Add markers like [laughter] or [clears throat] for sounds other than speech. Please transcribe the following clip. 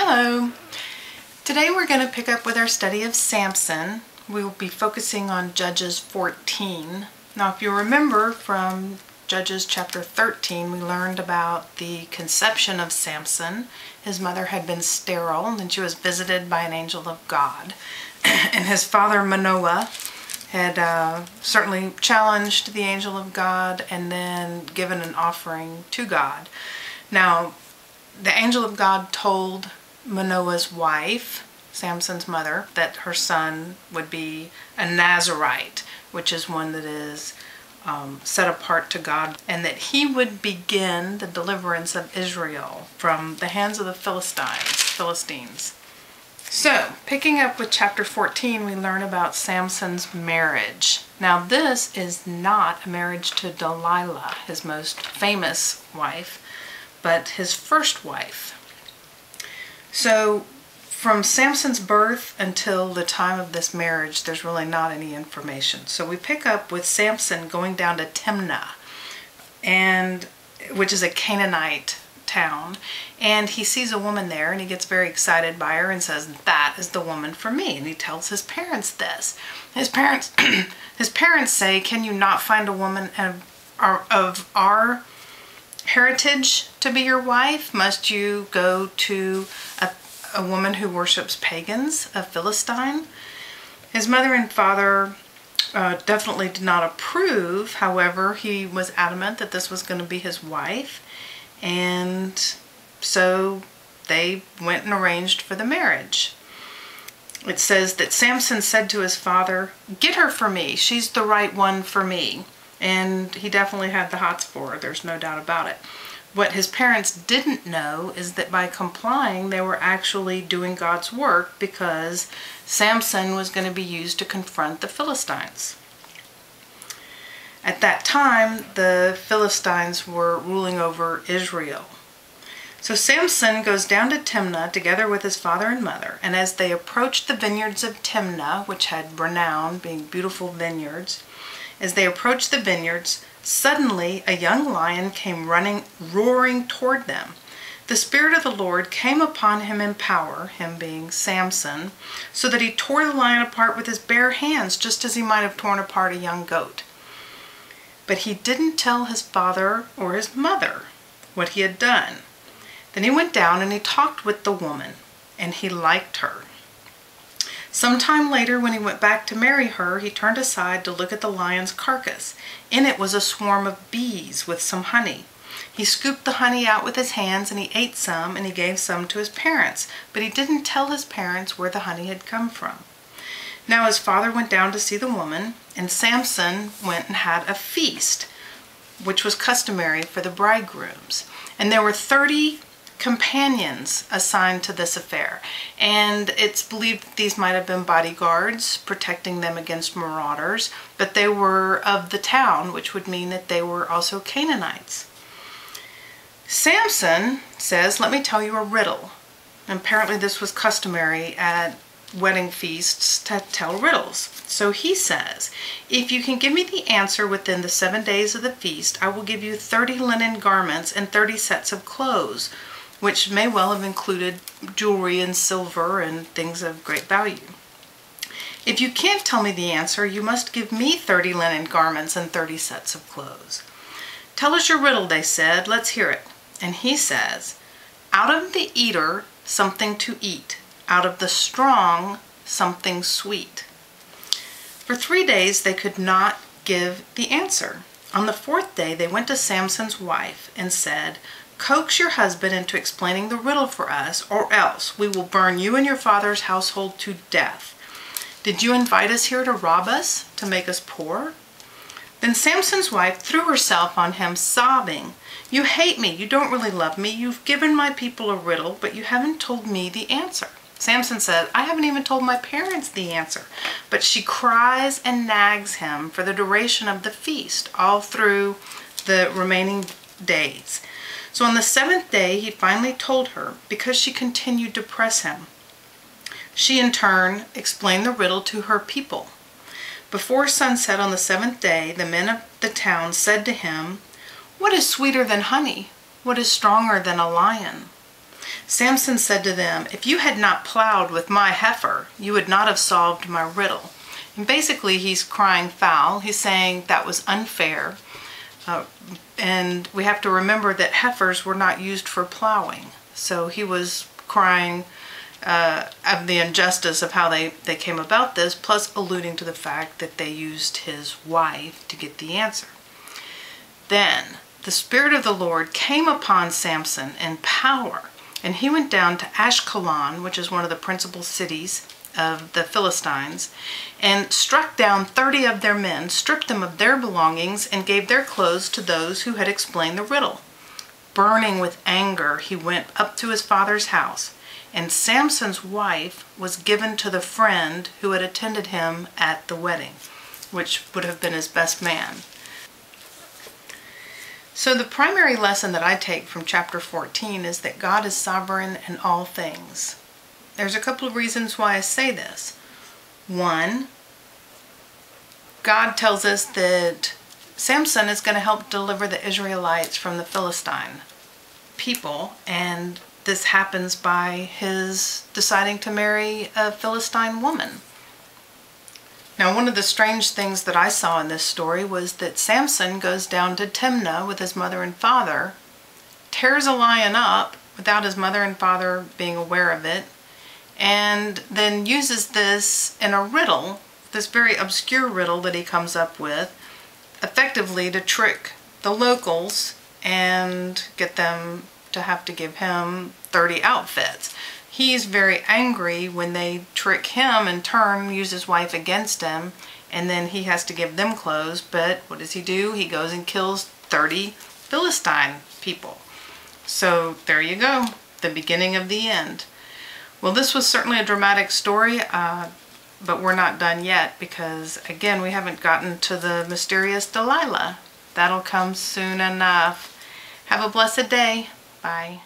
Hello! Today we're going to pick up with our study of Samson. We will be focusing on Judges 14. Now if you remember from Judges chapter 13 we learned about the conception of Samson. His mother had been sterile and she was visited by an angel of God. [clears throat] and his father Manoah had uh, certainly challenged the angel of God and then given an offering to God. Now the angel of God told Manoah's wife, Samson's mother, that her son would be a Nazarite, which is one that is um, set apart to God, and that he would begin the deliverance of Israel from the hands of the Philistines, Philistines. So, picking up with chapter 14, we learn about Samson's marriage. Now, this is not a marriage to Delilah, his most famous wife, but his first wife. So from Samson's birth until the time of this marriage, there's really not any information. So we pick up with Samson going down to Timnah, and which is a Canaanite town, and he sees a woman there and he gets very excited by her and says, that is the woman for me. And he tells his parents this. His parents, [clears throat] his parents say, can you not find a woman of, of our heritage to be your wife? Must you go to a, a woman who worships pagans, a Philistine? His mother and father uh, definitely did not approve. However, he was adamant that this was going to be his wife. And so they went and arranged for the marriage. It says that Samson said to his father, Get her for me. She's the right one for me and he definitely had the hots for her, there's no doubt about it. What his parents didn't know is that by complying, they were actually doing God's work because Samson was going to be used to confront the Philistines. At that time, the Philistines were ruling over Israel. So Samson goes down to Timnah together with his father and mother, and as they approached the vineyards of Timnah, which had renown, being beautiful vineyards, as they approached the vineyards, suddenly a young lion came running, roaring toward them. The Spirit of the Lord came upon him in power, him being Samson, so that he tore the lion apart with his bare hands, just as he might have torn apart a young goat. But he didn't tell his father or his mother what he had done. Then he went down and he talked with the woman, and he liked her. Some time later, when he went back to marry her, he turned aside to look at the lion's carcass. In it was a swarm of bees with some honey. He scooped the honey out with his hands and he ate some and he gave some to his parents, but he didn't tell his parents where the honey had come from. Now his father went down to see the woman, and Samson went and had a feast, which was customary for the bridegrooms. And there were thirty companions assigned to this affair. And it's believed that these might have been bodyguards protecting them against marauders, but they were of the town, which would mean that they were also Canaanites. Samson says, let me tell you a riddle. And apparently this was customary at wedding feasts to tell riddles. So he says, if you can give me the answer within the seven days of the feast, I will give you 30 linen garments and 30 sets of clothes which may well have included jewelry and silver and things of great value. If you can't tell me the answer, you must give me 30 linen garments and 30 sets of clothes. Tell us your riddle, they said. Let's hear it. And he says, Out of the eater, something to eat. Out of the strong, something sweet. For three days they could not give the answer. On the fourth day they went to Samson's wife and said, Coax your husband into explaining the riddle for us, or else we will burn you and your father's household to death. Did you invite us here to rob us, to make us poor? Then Samson's wife threw herself on him, sobbing, You hate me, you don't really love me, you've given my people a riddle, but you haven't told me the answer. Samson said, I haven't even told my parents the answer. But she cries and nags him for the duration of the feast, all through the remaining days. So on the seventh day, he finally told her because she continued to press him. She in turn explained the riddle to her people. Before sunset on the seventh day, the men of the town said to him, What is sweeter than honey? What is stronger than a lion? Samson said to them, If you had not plowed with my heifer, you would not have solved my riddle. And basically, he's crying foul. He's saying that was unfair. Uh, and we have to remember that heifers were not used for plowing. So he was crying uh, of the injustice of how they, they came about this, plus alluding to the fact that they used his wife to get the answer. Then the Spirit of the Lord came upon Samson in power, and he went down to Ashkelon, which is one of the principal cities of the Philistines, and struck down thirty of their men, stripped them of their belongings, and gave their clothes to those who had explained the riddle. Burning with anger, he went up to his father's house, and Samson's wife was given to the friend who had attended him at the wedding, which would have been his best man. So, the primary lesson that I take from chapter 14 is that God is sovereign in all things. There's a couple of reasons why I say this. One, God tells us that Samson is going to help deliver the Israelites from the Philistine people, and this happens by his deciding to marry a Philistine woman. Now, one of the strange things that I saw in this story was that Samson goes down to Timnah with his mother and father, tears a lion up without his mother and father being aware of it, and then uses this in a riddle, this very obscure riddle that he comes up with, effectively to trick the locals and get them to have to give him 30 outfits. He's very angry when they trick him and turn use his wife against him and then he has to give them clothes but what does he do? He goes and kills 30 philistine people. So there you go the beginning of the end well this was certainly a dramatic story uh, but we're not done yet because again we haven't gotten to the mysterious delilah. That'll come soon enough. Have a blessed day. Bye